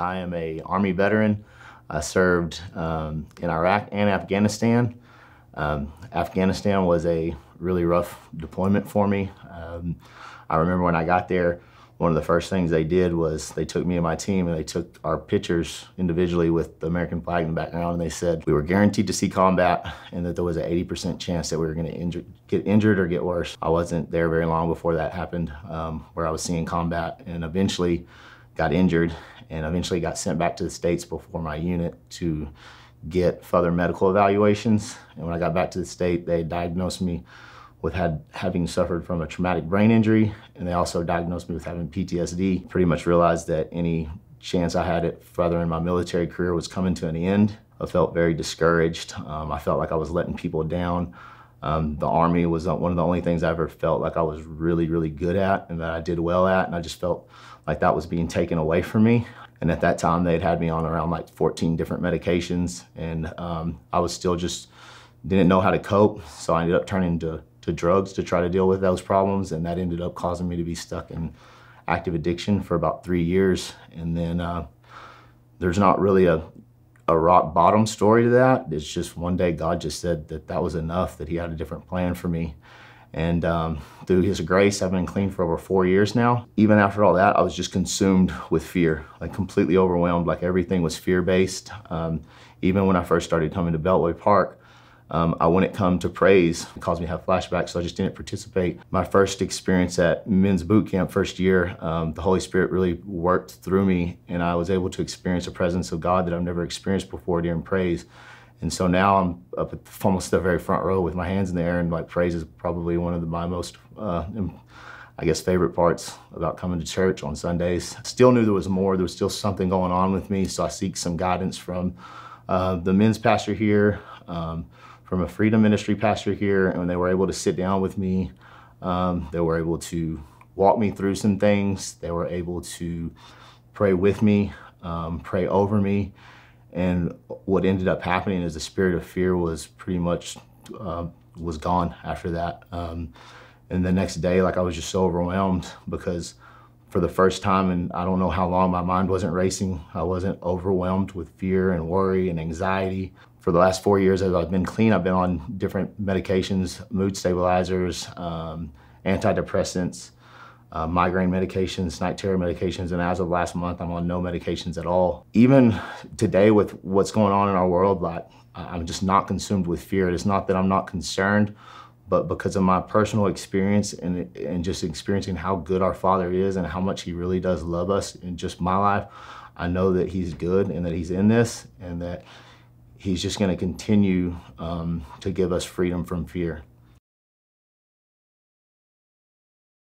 I am a Army veteran. I served um, in Iraq and Afghanistan. Um, Afghanistan was a really rough deployment for me. Um, I remember when I got there, one of the first things they did was they took me and my team and they took our pictures individually with the American flag in the background and they said we were guaranteed to see combat and that there was an 80% chance that we were going to get injured or get worse. I wasn't there very long before that happened um, where I was seeing combat and eventually got injured and eventually got sent back to the States before my unit to get further medical evaluations. And when I got back to the state, they diagnosed me with had, having suffered from a traumatic brain injury, and they also diagnosed me with having PTSD. Pretty much realized that any chance I had at furthering my military career was coming to an end. I felt very discouraged. Um, I felt like I was letting people down. Um, the Army was one of the only things I ever felt like I was really, really good at and that I did well at, and I just felt like that was being taken away from me. And at that time, they'd had me on around like 14 different medications, and um, I was still just didn't know how to cope, so I ended up turning to to drugs to try to deal with those problems, and that ended up causing me to be stuck in active addiction for about three years. And then uh, there's not really a, a rock bottom story to that. It's just one day God just said that that was enough, that He had a different plan for me. And um, through His grace, I've been clean for over four years now. Even after all that, I was just consumed with fear, like completely overwhelmed, like everything was fear based. Um, even when I first started coming to Beltway Park, um, I wouldn't come to praise. It caused me to have flashbacks, so I just didn't participate. My first experience at men's boot camp, first year, um, the Holy Spirit really worked through me, and I was able to experience a presence of God that I've never experienced before during praise. And so now I'm up at almost the very front row with my hands in the air, and like praise is probably one of the, my most, uh, I guess, favorite parts about coming to church on Sundays. Still knew there was more. There was still something going on with me, so I seek some guidance from uh, the men's pastor here. Um, from a freedom ministry pastor here, and they were able to sit down with me. Um, they were able to walk me through some things. They were able to pray with me, um, pray over me. And what ended up happening is the spirit of fear was pretty much uh, was gone after that. Um, and the next day, like I was just so overwhelmed because for the first time and I don't know how long my mind wasn't racing. I wasn't overwhelmed with fear and worry and anxiety for the last four years as I've been clean, I've been on different medications, mood stabilizers, um, antidepressants, uh, migraine medications, night terror medications, and as of last month, I'm on no medications at all. Even today with what's going on in our world, like, I'm just not consumed with fear. It's not that I'm not concerned, but because of my personal experience and, and just experiencing how good our Father is and how much He really does love us in just my life, I know that He's good and that He's in this and that he's just going to continue um, to give us freedom from fear.